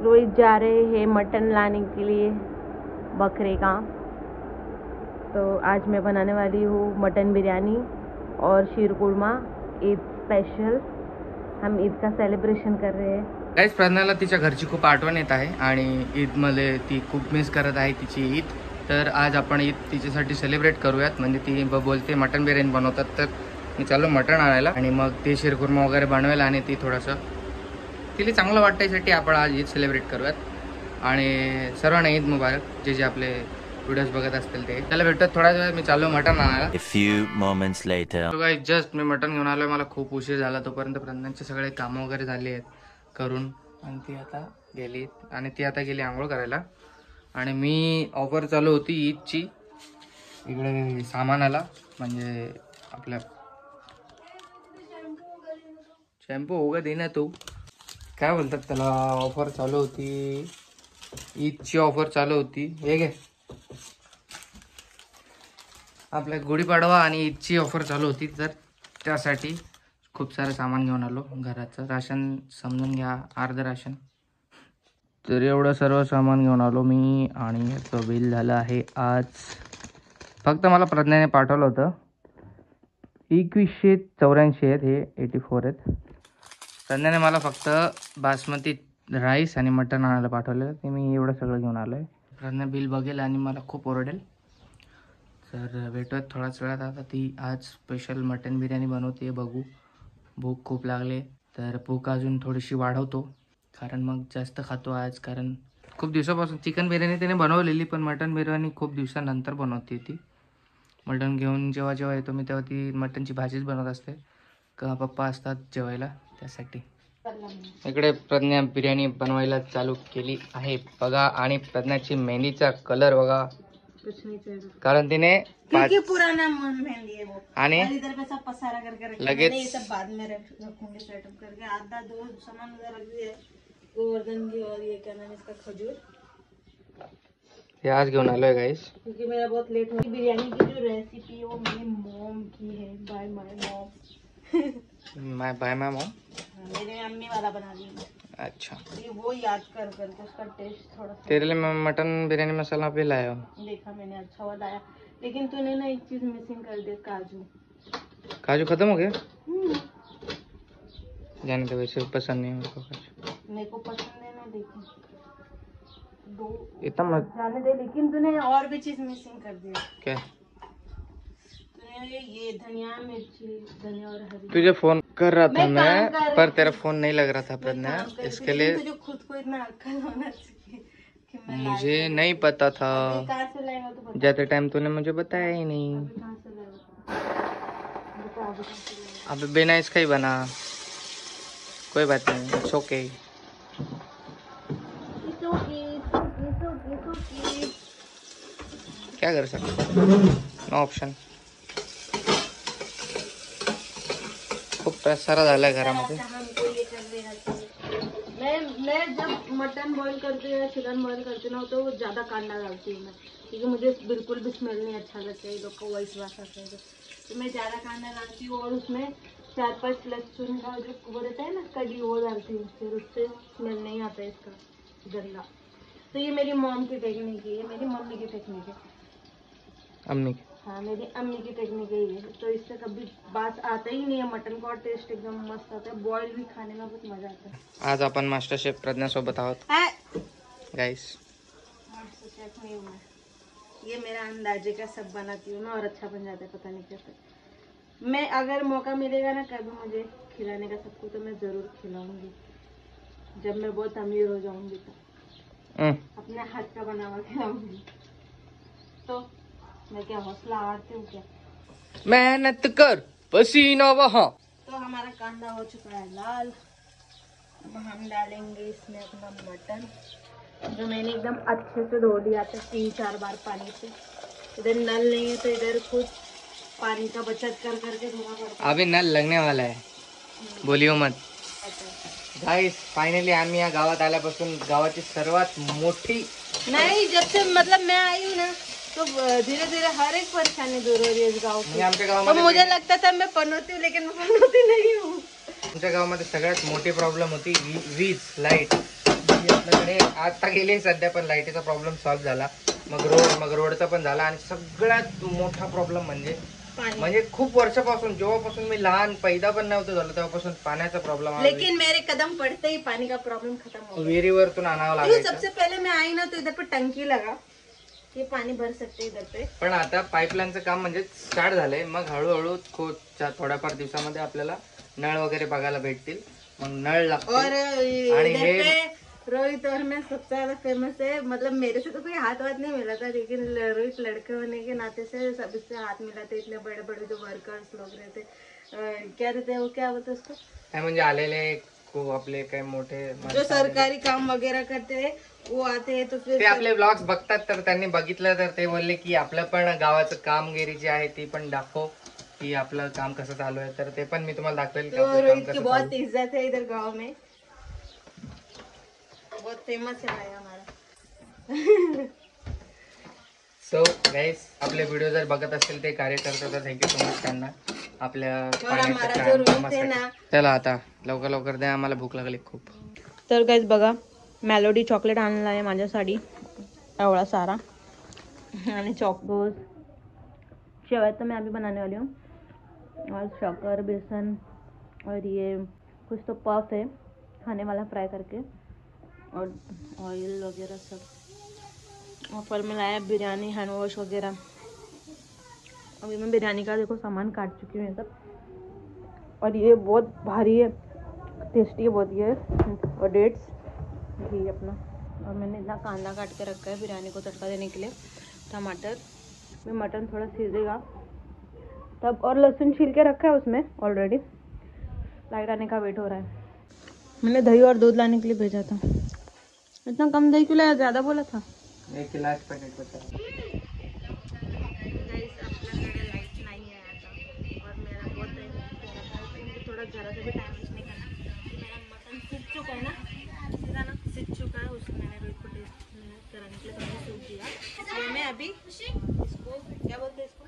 रोहित जा रहे हैं मटन लाने के लिए बकरे का। तो आज मैं बनाने वाली हूँ मटन बिरयानी और शीर कुरमा ईद स्पेशल हम ईद का सेलिब्रेशन कर रहे हैं। काहीच प्रज्ञाला तिच्या घरची खूप आठवण येत आहे आणि ईदमध्ये ती खूप मिस करत आहे तिची ईद. तर आज आपण ईद तिच्यासाठी सेलिब्रेट करूयात. म्हणजे ती ब- बोलते मटन बिर्याणी बनवतात. तर मी चालू मटण आणायला आणि मग ते शिरकुर्मा वगैरे बनवायला आणि ती थोडंसं तिला चांगलं वाटायसाठी आपण आज ईद सेलिब्रेट करूयात. आणि सर्वांना ईद मुबारक. जे जे आपले व्हिडिओज बघत असतील ते. त्याला भेटत थोड्या वेळात मी चालू मटण आणायला. जस्ट मी मटण घेऊन आलोय. मला खूप उशीर झाला तोपर्यंत. प्रज्ञांचे सगळे कामं वगैरे झाले आहेत करून. आणि ती आता गेली. आणि ती आता गेली आंघोळ करायला. आणि मी ऑफर चालू होती ईदची. इकडे सामानाला. म्हणजे आपल्या शॅम्पू उगा दे ना तू. काय बोलतात त्याला? ऑफर चालू होती. ईदची ऑफर चालू होती. हे घे. आपल्या गुढीपाडवा आणि ईदची ऑफर चालू होती. तर त्यासाठी खूप सारं सामान घेऊन आलो घराचं. राशन समजून घ्या. अर्ध राशन. तर एवढं सर्व सामान घेऊन आलो मी आणि याचं बिल झालं आहे आज. फक्त मला प्रज्ञाने पाठवलं होतं. एकवीसशे चौऱ्याऐंशी आहेत हे एटी फोर आहेत. संध्याने मला फक्त बासमती राईस आणि मटण आणायला पाठवलेलं. ते मी एवढं सगळं घेऊन आलो आहे प्रज्ञा बिल बघेल आणि मला खूप ओरडेल. तर भेटूयात थोड्याच वेळात. आता ती आज स्पेशल मटन बिर्याणी बनवते बघू. भूक खूप लागले तर भूक अजून थोडीशी वाढवतो. कारण मग जास्त खातो आज. कारण खूप दिवसापासून चिकन बिर्याणी त्याने बनवलेली पण मटन बिर्याणी खूप दिवसानंतर बनवते ती. मटण घेऊन जेव्हा जेव्हा येतो मी तेव्हा ती मटनची भाजीच बनवत असते. का पप्पा असतात जेवायला. त्यासाठी. इकडे प्रज्ञा बिर्याणी बनवायला चालू केली आहे. बघा आणि प्रज्ञाची मेहंदीचा कलर बघा. कारण तिने पाच क्योंकि पुराना मन मेहंदी है वो. आणि और इधर पे सब पसारा करके रखे लगेच- मैंने ये सब बाद में रख रखूंगी सेटअप करके. आधा दो सामान उधर रख दिया गोवर्धन की और ये क्या नाम इसका खजूर। हे आज घेऊन आलोय गाईस क्योंकि मेरा बहुत लेट हो बिरयानी की जो रेसिपी है वो मेरी मॉम की है. By my mom my by my mom मेरी मम्मी वाला बना दी अच्छा। ये वो याद कर करके उसका टेस्ट थोड़ा तेरे लिए मैं मटन बिरयानी मसाला भी लाया हूँ। देखा मैंने अच्छा वाला आया लेकिन तूने ना एक चीज़ मिसिंग कर दिया काजू। काजू खत्म हो गया? हम्म, जाने तो वैसे पसंद नहीं मेरे को काजू। मेरे को पसंद है ना लेकिन दो इतना मत जाने दे लेकिन तूने और भी चीज़ मिसिंग कर दिया क्या? तूने ये ये धनिया मिर्ची धनिया और हरी। तुझे फ़ोन कर रहा था मैं मैं पर तेरा फ़ोन नहीं लग रहा था प्रज्ञा इसके लिए तुझे खुद को इतना अक्ल होना चाहिए मुझे नहीं पता था। लाएगा तो जाते टाइम तूने मुझे बताया ही नहीं। लाएगा अब बिना इसका ही बना। कोई बात नहीं इट्स ओके. क्या कर सकते नो ऑप्शन पसारा झालाय घरामध्ये हमको ये कर देना चाहिए मैं मैं जब मटन बॉईल करती हूँ या चिकन बॉईल करती हूँ ना तो वो ज़्यादा कांदा डालती हूँ मैं क्योंकि मुझे बिल्कुल भी स्मेल नहीं अच्छा लगता है लोग को वॉइस वासा कर तो मैं ज़्यादा कांदा डालती हूँ और उसमें चार पाँच लहसुन का जो वो रहता है ना कड़ी वो डालती हूँ फिर उससे स्मेल नहीं आता है इसका गंदा। तो ये मेरी मॉम की टेक्निक है ये मेरी मम्मी की टेक्निक है। अम्मी हाँ मेरी अम्मी की टेक्निक यही है। तो इससे कभी बात आता ही नहीं है मटन का और टेस्ट एकदम मस्त आता है। बॉईल भी खाने में बहुत मज़ा आता है। आज आपण मास्टर शेफ प्रज्ञा सोबत आहोत गाईस मास्टर शेफ नहीं हूँ ये मेरा अंदाजे का सब बनाती हूँ ना और अच्छा बन जाता है पता नहीं कैसे। मैं अगर मौका मिलेगा ना कभी मुझे खिलाने का सबको तो मैं ज़रूर खिलाऊँगी। जब मैं बहुत अमीर हो जाऊँगी तो। अपने हाथ का बना हुआ खिलाऊँगी। तो मैं क्या हौसला हारती हूँ क्या? मेहनत कर पसीना वहाँ तो हमारा कांदा हो चुका है लाल। अब हम डालेंगे इसमें अपना मटन जो मैंने एकदम अच्छे से धो लिया था तीन चार बार पानी से। इधर नल नहीं है तो इधर खुद पानी का बचत कर करके धोना पड़ता अभी नल लगने वाला है। बोलियो मत। गाईस फायनली आम्ही या गावात आल्यापासून गावाची सर्वात मोठी नहीं जब से मतलब मैं आई हूँ ना तो धीरे धीरे हर एक परेशानी दूर हो रही है इस गाँव म्हणजे की। आमच्या तो गावामध्ये मुझे लगता था मैं पनौती हूँ लेकिन मैं पनौती नहीं हूँ। आमच्या गावामध्ये सगळ्यात मोठी प्रॉब्लेम होती वी- वीज लाइट आपल्याकडे आता गेले सध्या पण लाईटीचा प्रॉब्लेम सॉल्व्ह झाला. मग रोड मग रोडचा पण झाला. आणि सगळ्यात मोठा प्रॉब्लेम म्हणजे पानी म्हणजे खूप वर्षापासून जेव्हापासून मी लहान पैदा पण नव्हतं झालं तेव्हापासून पाण्याचा प्रॉब्लेम लेकिन मेरे कदम पड़ते ही पानी का प्रॉब्लम खत्म हो गया। विहिरीवरतून आणावं तो लागायचं. सबसे पहले मैं आई ना तो इधर पे टंकी लगा। ये पानी भर सकते हैं इधर पे. पण आता पाईपलाईनचं काम म्हणजे स्टार्ट झालंय. मग हळूहळू खो- च्या थोड्याफार दिवसामध्ये आपल्याला नळ वगैरे बघायला भेटतील. मग नळ और इधर पे रोहित और मैं सबसे ज्यादा फेमस है. मतलब मेरे से तो कोई हाथ वाथ नहीं मिला था लेकिन ल- रोहित लड़के होने के नाते से सबसे हाथ मिला था. इतने बड़े बड़े जो वर्कर्स लोग रहते अ, क्या रहते हैं वो क्या बोलते हैं उसको? काय म्हणजे आलेले खूप आपले काही मोठे जो माणसं सरकारी काम वगैरह करते हैं आते हैं तो आपले ब्लॉग्स बघतात तर त्यांनी बघितलं तर ते बोलले की आपलं पण गावाचं कामगिरी जी आहे ती पण दाखव की आपलं काम कसं चालू आहे. तर ते पण मी तुम्हाला दाखवेल की तो आपलं काम रोहित की कसं बहुत चालू इज्जत है इधर गांव में। बहुत फेमस है भाई हमारा। सो गाईस आपले व्हिडिओ जर बघत असतील ते कार्यकर्ते तर थँक्यू सो मच त्यांना. आपल्या रोहित है कामासाठी. ना. चला आता लवकर लवकर द्या आम्हाला भूक लागली खूप. तर काहीच बघा मॅलोडी चॉकलेट आणला आहे माझ्यासाठी. एवढा सारा. आणि चॉकोस शेवाय तो मैं अभी बनाने वाली हूँ. और शक्कर, बेसन और ये कुछ तो पफ है. खाने वाला फ्राई करके. और ऑयल वगैरह सब. और फल लाया बिरयानी हैंड वॉश वगैरह. अभी मैं बिरयानी का देखो सामान काट चुकी हूँ सब और ये बहुत भारी है. टेस्टी है, बहुत ये और डेट्स घी अपना। और मैंने इतना कांदा काट के रखा है बिरयानी को तड़का देने के लिए। टमाटर। में मटन थोड़ा सीजेगा। तब और लहसुन छील के रखा है उसमें ऑलरेडी लाइट आने का वेट हो रहा है। मैंने दही और दूध लाने के लिए भेजा था। इतना कम दही क्यों लाया? ज़्यादा बोला था। एक गिलास पॅकेट बचा। लाइट नहीं आया था। और मेरा बहुत टाइम हो रहा था तो मुझे थोड़ा ज़रा सा भी टाइम वेस्ट नहीं करना। मेरा मटन सीख चुका है ना। सीख चुका है उसको मैंने रोहित को टेस्ट कराने के लिए मैंने सूख दिया इसलिए मैं अभी इसको, क्या बोलते हैं इसको?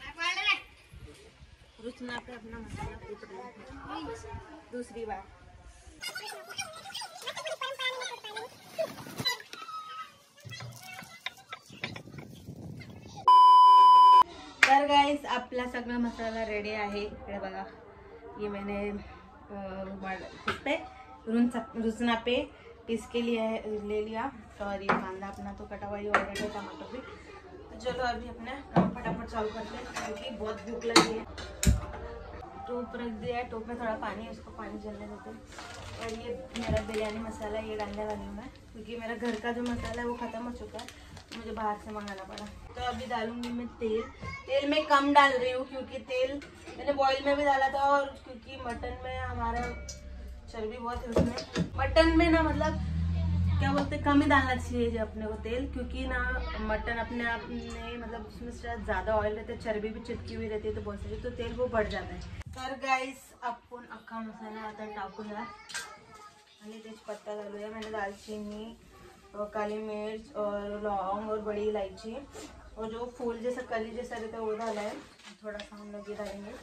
रुचना पे अपना मसाला कूट रही हूँ दूसरी बार। तर गाईस आपला सगळा मसाला रेडी आहे. इकडे बघा ये मैंने रुचना पे. पीस के लिए ले लिया। और ये कांदा अपना तो कटा हुआ ही ऑलरेडी टमाटर भी। तो चलो अभी अपने फटाफट चालू करते हैं, क्योंकि बहुत भूख लगी है। टोप रख दिया है टोप में थोड़ा पानी है, उसको पानी जलने देते हैं। और ये मेरा बिरयानी मसाला, ये डालने वाली हूँ मैं, क्योंकि मेरा घर का जो मसाला है वो ख़त्म हो चुका है मुझे बाहर से मंगाना पड़ा। तो अभी डालूँगी मैं तेल। तेल में कम डाल रही हूँ, क्योंकि तेल मैंने बॉईल में भी डाला था और क्योंकि मटन में हमारा चर्बी बहुत है उसमें। मटन में ना मतलब क्या बोलते हैं, कम ही डालना चाहिए जो अपने को तेल, क्योंकि ना मटन अपने आप में मतलब उसमें शायद ज़्यादा ऑयल रहता है, चर्बी भी चिपकी हुई रहती है तो बहुत सारी तो तेल वो बढ़ जाता है। तर गाईस आपण अख्खा मसाला आता टाकूया आणि तेजपत्ता घालूया मैंने दालचीनी और काली मिर्च और लौंग और बड़ी इलायची और जो फूल जैसा, कली जैसा रहता है वो डाला है। थोड़ा सा हम लोग ये डालेंगे।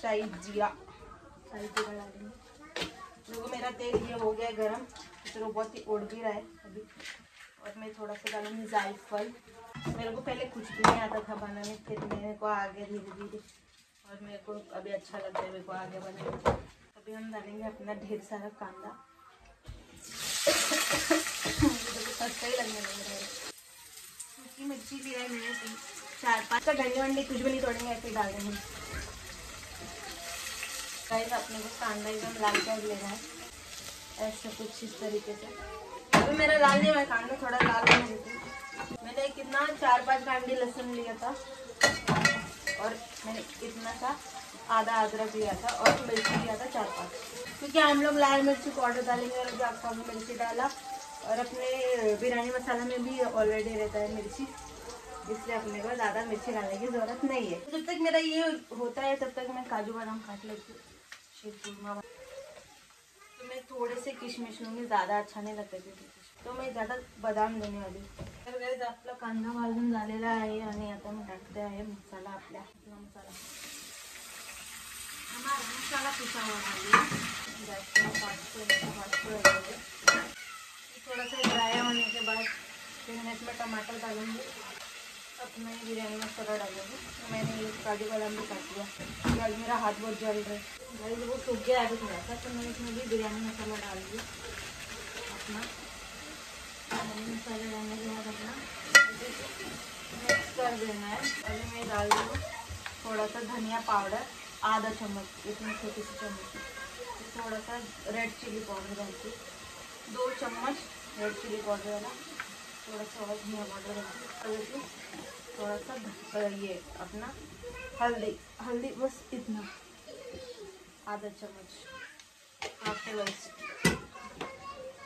शाही जीरा शाही जीरा डालेंगे। देखो मेरा तेल ये हो गया गरम वो बहुत ही उड़ भी रहा है अभी। और मैं थोड़ा सा डालूँगी जायफल मेरे को पहले कुछ भी नहीं आता था बनाने, फिर मेरे को आ गया धीरे धीरे और मेरे को अभी अच्छा लगता है, मेरे को आगे बनाने अभी हम डालेंगे अपना ढेर सारा कांदा। तो ही लगने सूखी मिर्ची भी है मैंने चार पाँच का डंडी वंडी कुछ भी नहीं तोड़ेंगे, ऐसे ही डाल देंगे। गाइस अपने को कांदा एकदम लाल कर लेना है। ऐसे कुछ इस तरीके से। अभी मेरा लाल नहीं हुआ कांदा थोड़ा लाल हूँ। मैंने कितना चार पाँच कांडी लहसुन लिया था। और मैंने इतना सा आधा अदरक लिया था और मिर्ची लिया था चार पाँच। क्योंकि हम लोग लाल मिर्ची पाउडर डालेंगे और जो आपका मिर्ची डाला और अपने बिरयानी मसाला में भी ऑलरेडी रहता है मिर्ची। इसलिए अपने को ज़्यादा मिर्ची डालने की ज़रूरत नहीं है। जब तक मेरा ये होता है, तब तक मैं काजू बादाम काट लेती हूँ। तो मैं थोड़े से किशमिश लूँगी ज़्यादा अच्छा नाही लगता ते तो मी ज़्यादा बदाम देणे वाली तर guys, आपला कांदा आता मी टाकते आहे मसाला आपल्या आपला मसाला. हमारा मसाला पिसा हुआ डालिए गैस को फास्ट फास्ट थोड़ा सा ड्राई होने के बाद फिर मैं इसमें टमाटर डालूँगी अपना ही बिरयानी मसाला डालूँगी मैंने ये काजू बादाम भी काट दिया आज मेरा हाथ बहुत जल रहा है। भाई, वो सूख गया अभी थोड़ा सा तो मैं इसमें भी बिरयानी मसाला डाल दी अपना। बिरयानी मसाला डालने के बाद अपना मिक्स कर देना है। अभी मैं डाल हूँ थोड़ा सा धनिया पाउडर, आधा चम्मच, इतनी छोटी सी चम्मच। थोड़ा सा रेड चिली पाउडर डालती हूँ दो चम्मच रेड चिली पाउडर वाला। थोड़ा सा और धनिया पाउडर डालती हूँ थोड़ा सा ये अपना हल्दी हल्दी बस इतना। आधा चम्मच। हाफ़ टेबल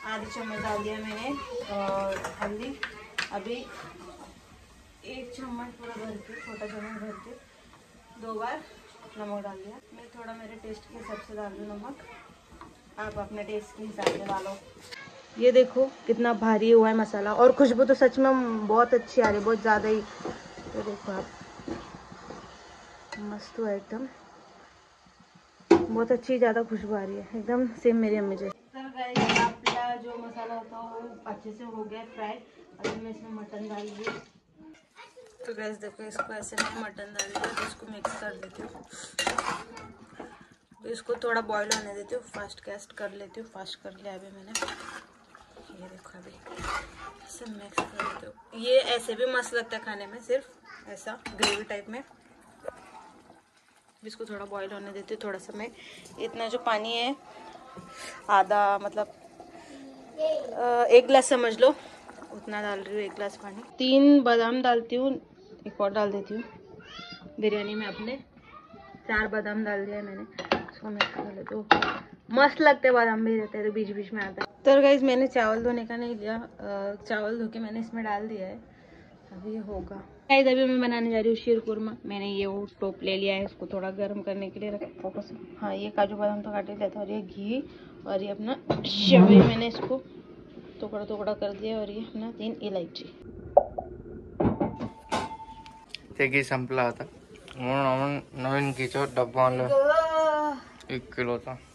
आधी चम्मच डाल दिया मैंने, और हल्दी। अभी एक चम्मच पूरा भर के, छोटा चम्मच भर के, दो बार नमक डाल दिया। मैं थोड़ा मेरे टेस्ट के हिसाब से डाल दूँ नमक। आप अपने टेस्ट के हिसाब से डालो। ये देखो कितना भारी हुआ है मसाला। और खुशबू तो सच में बहुत अच्छी आ रही है बहुत ज़्यादा ही। ये देखो आप। मस्त हुआ एकदम। बहुत अच्छी ज़्यादा खुशबू आ रही है। एकदम सेम मेरी अम्मी जैसी। आपका जो मसाला होता है वो अच्छे से हो गया फ्राई अभी मैं इसमें मटन डाल दी तो गैस देखो इसको ऐसे मैं मटन डाल दिया तो इसको मिक्स कर देती हूँ। तो इसको थोड़ा बॉईल होने देती हूँ। फास्ट गैस कर लेती हूँ। फास्ट कर लिया अभी मैंने। ये देखो अभी। ऐसे मिक्स कर हूँ। ये ऐसे भी मस्त लगता है खाने में, सिर्फ़ ऐसा ग्रेवी टाइप में। इसको थोड़ा बॉईल होने देती हूँ, थोड़ा सा मैं। इतना जो पानी है, आधा मतलब एक गिलास समझ लो। उतना डाल रही हूँ, एक गिलास पानी। तीन बादाम डालती हूँ, एक और डाल देती हूँ। बिरयानी में अपने चार बादाम डाल दिया मैंने। इसको मिक्स कर लेती हूँ। मस्त लगते बादाम भी रहते हैं तो बीच बीच में आता है। तो गाइज़ मैंने चावल धोने का नहीं लिया चावल धो के मैंने इसमें डाल दिया है। अभी ये होगा। गाइस अभी मैं बनाने जा रही हूँ शीर कुरमा। मैंने ये वो टोप ले लिया है इसको थोड़ा गर्म करने के लिए रख फोकस हाँ ये काजू बादाम तो काट ही लिया था और ये घी और ये अपना शबी मैंने इसको टुकड़ा टुकड़ा कर दिया और ये अपना तीन इलायची। ते घी संपला होता म्हणून नवीन घीचा डब्बा आणला एक किलोचा वो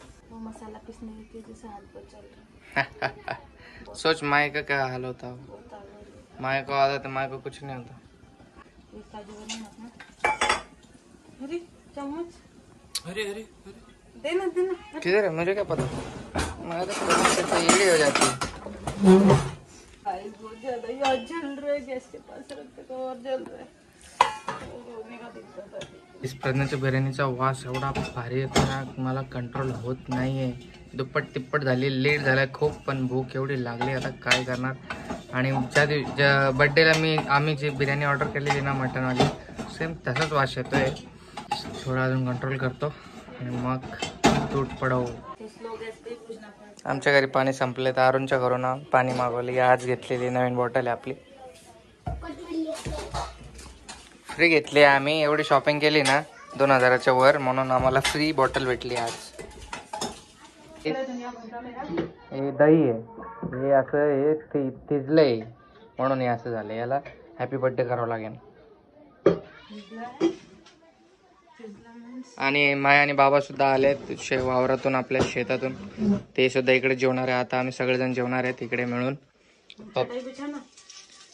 मसाला पीसने की जैसे हाथ पर चल रहा सोच माए का क्या हाल होता है। माए को आदत है माए को कुछ नहीं होता। ये अरे चम्मच। अरे अरे देना देना। किधर है? मुझे क्या पता? मैं तो था ये हो जाती है। गाइस बहुत ज़्यादा याद जल रहा है गैस के पास रखते तो और जल रहा है। दिक्कत इस प्रज्ञाच्या बिर्याणीचा वास एवढा भारी येतो ना मला कंट्रोल होत नाही आहे दुप्पट तिप्पट झाली लेट झाला खूप पण भूक एवढी लागली आता काय करणार? आणि ज्या दिव ज्या बड्डेला मी आम्ही जी बिर्याणी ऑर्डर केलेली ना मटनवाली सेम तसाच वास येतो आहे थोडा अजून कंट्रोल करतो. आणि मग तूट पडव. आमच्या घरी पाणी संपले तर अरुणच्या घरून पाणी मागवले. आज घेतलेली नवीन बॉटल आहे आपली. फ्री घेतली आहे आम्ही. एवढी शॉपिंग केली ना दोन हजाराच्या वर म्हणून आम्हाला फ्री बॉटल भेटली आज. हे दही आहे. हे असं हे थि थिजलंय म्हणून हे असं झालं याला हॅपी बर्थडे करावं लागेल. आणि माय आणि बाबा सुद्धा आलेत. शे वावरातून आपल्या शेतातून. ते सुद्धा इकडे जेवणार आहे. आता आम्ही सगळेजण जेवणार आहेत इकडे मिळून.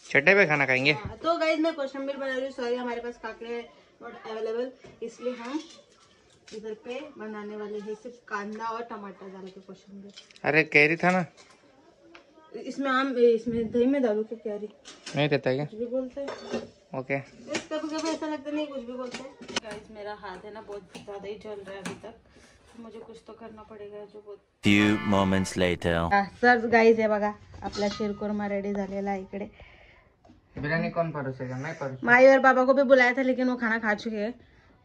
चटई पे खाना खाएँगे। हाँ, तो गाइस मैं कोशंबीर बना रही हूँ। सॉरी हमारे पास काकड़े नॉट अवेलेबल इसलिए हम इधर पे बनाने वाले हैं सिर्फ़ कांदा और टमाटर डाल के कोशंबीर अरे कैरी था ना? इसमें आम इसमें दही में डालू क्या कैरी? नहीं देता क्या? कुछ भी बोलते हैं। ओके। इस कभी कभी ऐसा लगता नहीं कुछ भी बोलते हैं। गाइस मेरा हाथ है ना बहुत ज़्यादा ही जल रहा है अभी तक। तो मुझे कुछ तो करना पड़ेगा जो बहुत Few moments later. Sir guys आहे बघा. आपला शिरकुरमा रेडी झालेला आहे इकडे. बिरयानी कौन परोसेगा मैं परोस माई और पापा को भी बुलाया था लेकिन वो खाना खा चुके हैं।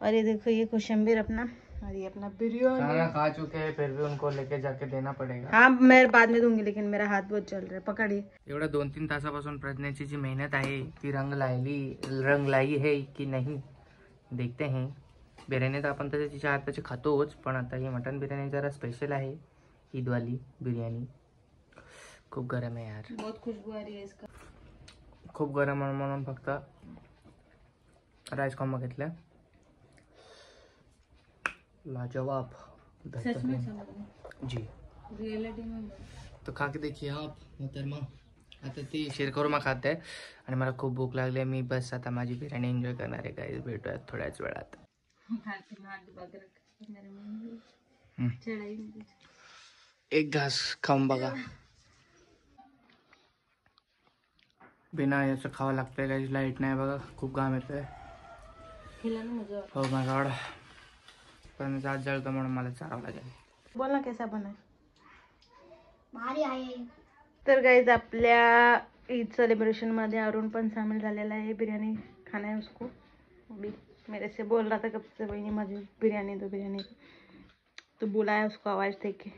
और ये देखो ये कोशंबीर अपना और ये अपना बिरयानी। खाना खा चुके हैं फिर भी उनको लेके जाके देना पड़ेगा। हाँ मैं बाद में दूँगी लेकिन मेरा हाथ बहुत चल रहा है पकड़िए एवढ्या दोन तीन तासापासून प्रज्ञाची जी मेहनत आहे ती रंग लायली रंग लाई है की नाही देखते हैं. बिर्याणी तर आपण तसे चार त्याचे खातोच पण आता ही मटन बिर्याणी जरा स्पेशल आहे ईदवाली बिर्याणी खूप गरम आहे यार. बहुत खुशबू आ रही है इसका। खूप गरम आहे म्हणून फक्त राईस कॉम्बो घेतल्या. लाजवाब. जी. तो खा के देखिए आप. मोहतरमा आता ती शिरखुर्मा खाते. आहे आणि मला खूप भूक लागली आहे. मी बस आता माझी बिर्याणी एन्जॉय करणार आहे काही भेटूयात थोड्याच वेळात. एक घास खाऊन बघा. बिना याचं खावं लागतंय काही लाइट नाही बघा खूप घाम येतोय मुझे. हो। माय गॉड पण जात जळतं म्हणून मला चारावं लागेल बोल ना कैसा बना है? भारी आहे तर गाईज आपल्या ईद सेलिब्रेशनमध्ये अरुण पण सामील झालेला आहे बिरयानी खाना है उसको। अभी मेरे से बोल रहा था कब से वही मुझे बिरयानी दो बिरयानी तो बुलाया उसको आवाज़ दे के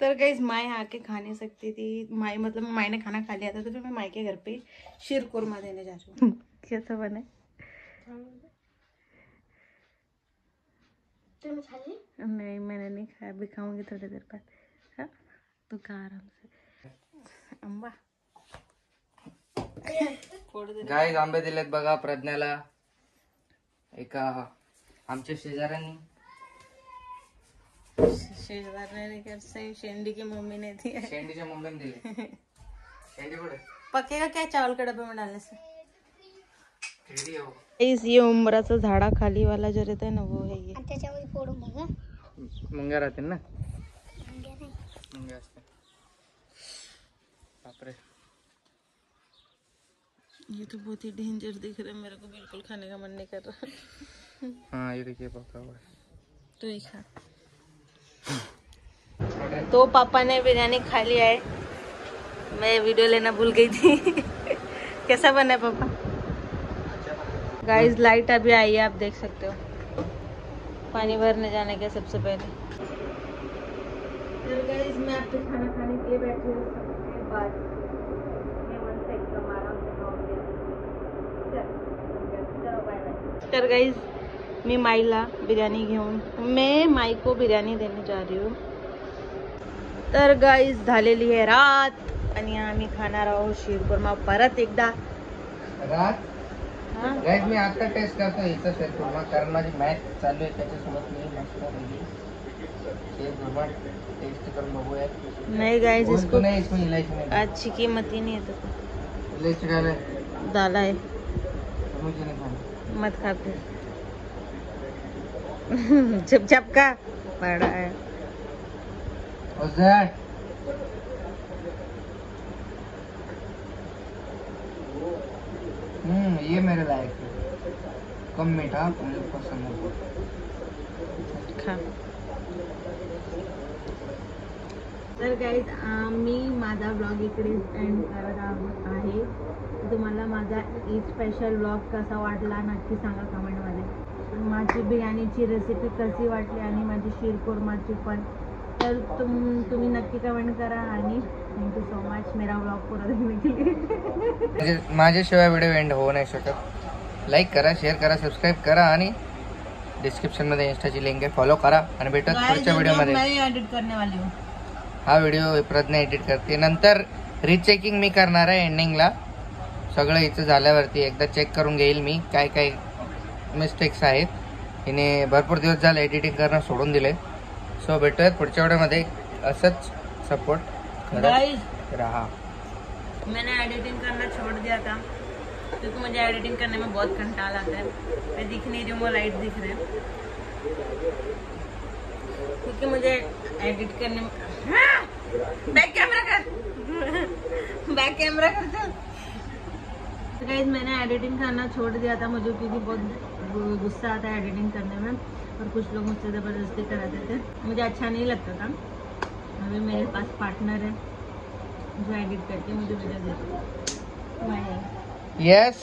तर गाइज़ माई आके खा नहीं सकती थी माई मतलब माई ने खाना खा लिया था तो फिर मैं माई के घर पे शीर कोरमा देने जा रही हूँ। कैसा बना। खाल्ली नहीं मैंने नहीं खाया अभी खाऊँगी थोड़ी देर बाद। हाँ तो खा आराम से अम्बा गाय आंबे दिलेत बघा प्रज्ञाला। एका आमच्या शेजाऱ्यांनी शेंडी की मम्मी ने दी है शेंडीच्या मम्मीने दिले शेंडी कुठे पकेगा क्या चावल के डब्बे में डालने से? हो इस ये झाडा खाली वाला जो रहता है ना वो है ये। आणि त्याच्यामध्ये फोडून बघा मुंग्या राहतील ना? ये तो बहुत ही डेंजर दिख रहा है मेरे को बिल्कुल खाने का मन नहीं कर रहा। हा ये देखिए पका हुआ है। तो ही खा। तो पापा ने बिरयानी खा लिया है। मैं वीडियो लेना भूल गई थी। कैसा बना है पापा? गाइस लाइट अभी आई है आप देख सकते हो। पानी भरने जाने के सबसे पहले। गाइस मैं आपके खाना खाने के लिए बैठी हूँ। बाद मैं माईला बिर्याणी घेऊन. मी माई को बिर्याणी देणे जा रही हूँ. तर गाईज झालेली आहे रात. आणि आम्ही खाणार आहोत शिरकुर्मा परत एकदा. रात? हा? गाईज मी आता टेस्ट करतो इथं शेरकुर्मा कारण माझी मॅच चालू आहे त्याच्यासोबत मी मस्त शेरकुर्मा टेस्ट करून बघूया. नहीं गाइज़ तो इसको नहीं इसमें इलायची नहीं. अच्छी कीमत ही नहीं है तो इलायची डाले डाला है तो मुझे नहीं खाना मत खा फिर चुपचाप का। पड़ा है। हम्म ये मेरे लायक है। कम मीठा मुझे पसंद है खा। तर गाईज मी माझा ब्लॉग इकडे एंड करत आहो- आहे तुम्हाला माझा स्पेशल ब्लॉग कसा वाटला नक्की सांगा कमेंटमध्ये माझी बिर्याणीची रेसिपी कशी वाटली आणि माझी शीरकोरमाची पण. तर तुम तुम्ही नक्की कमेंट करा आणि थँक्यू सो मच मेरा ब्लॉग पूरा देखने के लिए. म्हणजे माझ्याशिवाय व्हिडिओ एंड होऊ नाही शकत. लाईक करा शेअर करा सबस्क्राईब करा आणि डिस्क्रिप्शनमध्ये इंस्टाची लिंक आहे. फॉलो करा आणि भेटत पुढच्या व्हिडिओमध्ये मैं एडिट करने वाली हूँ. हा व्हिडिओ प्रज्ञा एडिट करते. नंतर रिचेकिंग मी करणार आहे एंडिंगला सगळं इथं झाल्यावरती एकदा चेक करून घेईल मी काय काय मिस्टेक्स आहेत. हिने भरपूर दिवस झाले एडिटिंग करणं सोडून दिले. सो भेटूयात पुढच्या व्हिडिओमध्ये. असंच सपोर्ट करत गाइस मैंने एडिटिंग करना छोड़ दिया था. क्योंकि मुझे एडिटिंग करने में बहुत कंटाल आता है. मैं दिख नहीं रही हूँ वो लाइट दिख रहे हैं. क्योंकि मुझे एडिट करने में बैक कैमरा कर! बैक कैमरा कर चल तो मैंने एडिटिंग करना छोड़ दिया था मुझे क्योंकि बहुत गुस्सा आता है एडिटिंग करने में और कुछ लोग मुझसे ज़बरदस्ती कराते थे मुझे अच्छा नहीं लगता था। अभी मेरे पास पार्टनर है जो एडिट करके मुझे वीडियो देते यस